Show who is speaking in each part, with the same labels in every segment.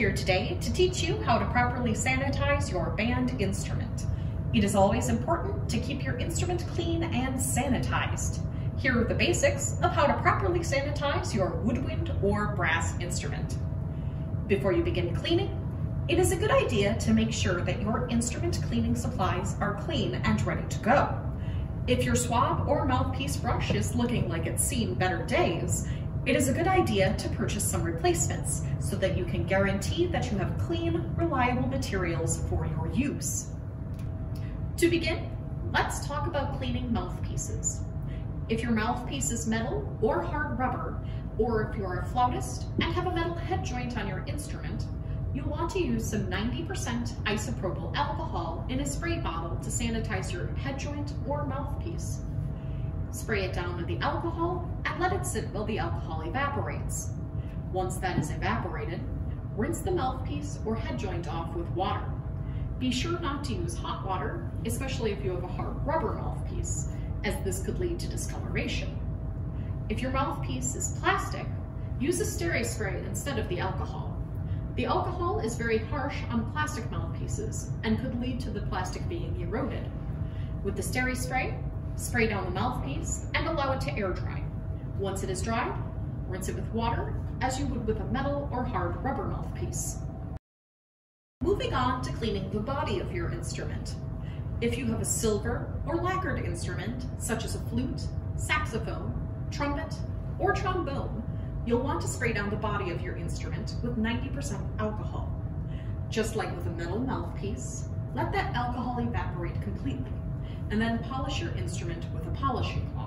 Speaker 1: here today to teach you how to properly sanitize your band instrument. It is always important to keep your instrument clean and sanitized. Here are the basics of how to properly sanitize your woodwind or brass instrument. Before you begin cleaning, it is a good idea to make sure that your instrument cleaning supplies are clean and ready to go. If your swab or mouthpiece brush is looking like it's seen better days, it is a good idea to purchase some replacements so that you can guarantee that you have clean, reliable materials for your use. To begin, let's talk about cleaning mouthpieces. If your mouthpiece is metal or hard rubber, or if you're a flautist and have a metal head joint on your instrument, you'll want to use some 90% isopropyl alcohol in a spray bottle to sanitize your head joint or mouthpiece. Spray it down with the alcohol let it sit while the alcohol evaporates. Once that is evaporated, rinse the mouthpiece or head joint off with water. Be sure not to use hot water, especially if you have a hard rubber mouthpiece, as this could lead to discoloration. If your mouthpiece is plastic, use a Steri-Spray instead of the alcohol. The alcohol is very harsh on plastic mouthpieces and could lead to the plastic being eroded. With the Steri-Spray, spray down the mouthpiece and allow it to air dry. Once it is dry, rinse it with water as you would with a metal or hard rubber mouthpiece. Moving on to cleaning the body of your instrument. If you have a silver or lacquered instrument, such as a flute, saxophone, trumpet, or trombone, you'll want to spray down the body of your instrument with 90% alcohol. Just like with a metal mouthpiece, let that alcohol evaporate completely and then polish your instrument with a polishing cloth.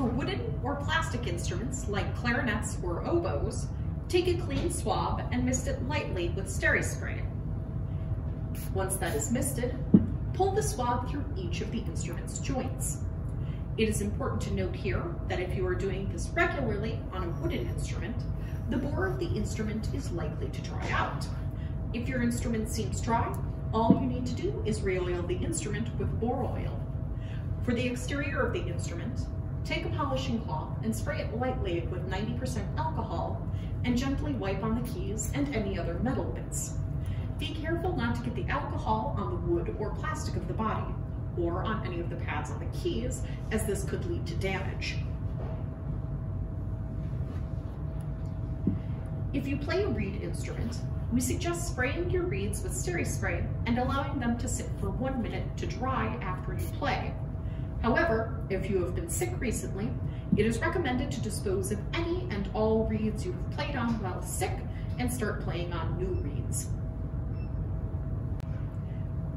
Speaker 1: For wooden or plastic instruments like clarinets or oboes, take a clean swab and mist it lightly with Steri-Spray. Once that is misted, pull the swab through each of the instrument's joints. It is important to note here that if you are doing this regularly on a wooden instrument, the bore of the instrument is likely to dry out. If your instrument seems dry, all you need to do is re-oil the instrument with bore oil. For the exterior of the instrument, take a polishing cloth and spray it lightly with 90% alcohol and gently wipe on the keys and any other metal bits. Be careful not to get the alcohol on the wood or plastic of the body or on any of the pads on the keys, as this could lead to damage. If you play a reed instrument, we suggest spraying your reeds with Steri-Spray and allowing them to sit for one minute to dry after you play. However, if you have been sick recently, it is recommended to dispose of any and all reeds you have played on while sick and start playing on new reeds.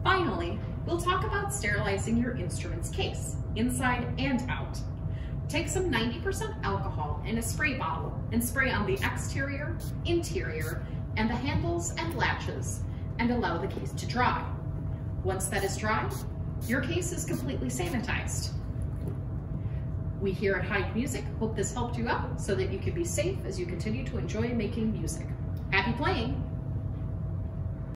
Speaker 1: Finally, we'll talk about sterilizing your instrument's case, inside and out. Take some 90% alcohol in a spray bottle and spray on the exterior, interior, and the handles and latches, and allow the case to dry. Once that is dry, your case is completely sanitized. We here at Heid Music hope this helped you out so that you can be safe as you continue to enjoy making music. Happy playing!